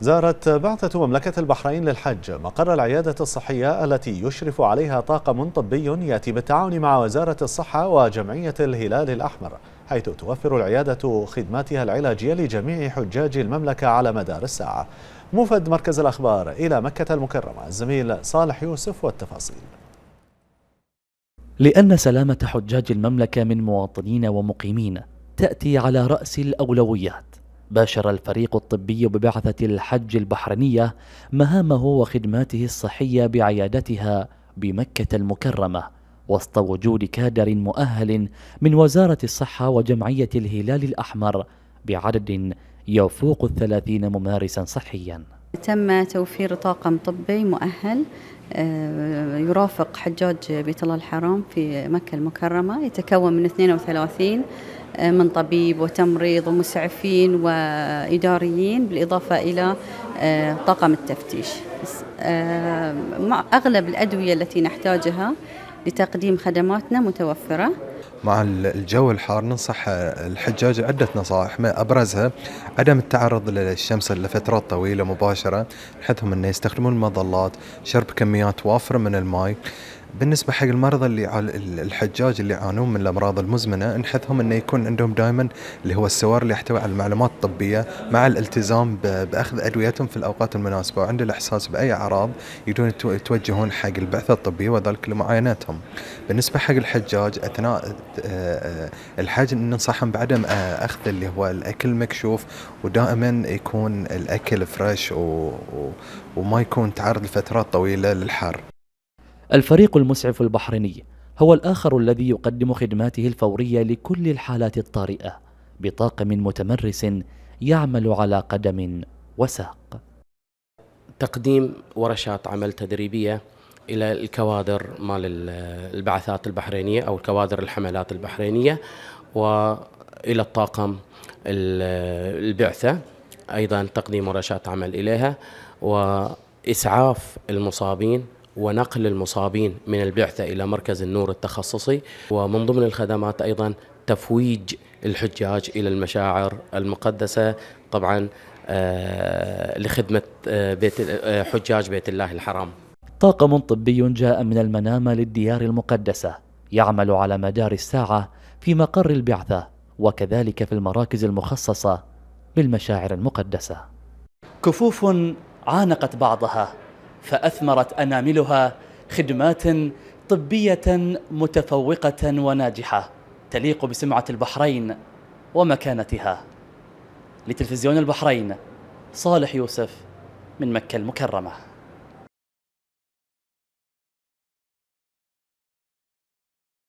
زارت بعثة مملكة البحرين للحج مقر العيادة الصحية التي يشرف عليها طاقم طبي يأتي بالتعاون مع وزارة الصحة وجمعية الهلال الأحمر حيث توفر العيادة خدماتها العلاجية لجميع حجاج المملكة على مدار الساعة. موفد مركز الأخبار إلى مكة المكرمة الزميل صالح يوسف والتفاصيل. لأن سلامة حجاج المملكة من مواطنين ومقيمين تأتي على رأس الأولويات. باشر الفريق الطبي ببعثة الحج البحرينية مهامه وخدماته الصحية بعيادتها بمكة المكرمة وسط وجود كادر مؤهل من وزارة الصحة وجمعية الهلال الأحمر بعدد يفوق الثلاثين ممارسا صحيا. تم توفير طاقم طبي مؤهل آه، يرافق حجاج بيت الله الحرام في مكة المكرمة يتكون من 32 آه، من طبيب وتمريض ومسعفين وإداريين بالإضافة إلى آه، طاقم التفتيش. مع أغلب الأدوية التي نحتاجها لتقديم خدماتنا متوفرة. مع الجو الحار ننصح الحجاج عدة نصائح ما أبرزها عدم التعرض للشمس لفترات طويلة مباشرة نحثهم أن يستخدمون المظلات شرب كميات وافرة من الماء بالنسبة حق المرضى اللي الحجاج اللي يعانون من الأمراض المزمنة نحثهم أنه يكون عندهم دائما اللي هو السوار اللي يحتوي على المعلومات الطبية مع الالتزام بأخذ أدويتهم في الأوقات المناسبة وعند الإحساس بأي أعراض يقدرون يتوجهون حق البعثة الطبية وذلك لمعاينتهم بالنسبة حق الحجاج أثناء آه، الحج ننصحهم بعدم آه، أخذ اللي هو الأكل مكشوف ودائما يكون الأكل فريش وما يكون تعرض لفترات طويلة للحر. الفريق المسعف البحريني هو الآخر الذي يقدم خدماته الفورية لكل الحالات الطارئة بطاقم متمرس يعمل على قدم وساق. تقديم ورشات عمل تدريبية إلى الكوادر مال البعثات البحرينية أو كوادر الحملات البحرينية وإلى الطاقم البعثة. أيضا تقديم ورشات عمل إليها وإسعاف المصابين ونقل المصابين من البعثة إلى مركز النور التخصصي ومن ضمن الخدمات أيضا تفويج الحجاج إلى المشاعر المقدسة طبعا آه، لخدمة آه، بيت آه، حجاج بيت الله الحرام. طاقم طبي جاء من المنامة للديار المقدسة يعمل على مدار الساعة في مقر البعثة وكذلك في المراكز المخصصة بالمشاعر المقدسة. كفوف عانقت بعضها. فأثمرت أناملها خدمات طبية متفوقة وناجحة تليق بسمعة البحرين ومكانتها. لتلفزيون البحرين صالح يوسف من مكة المكرمة.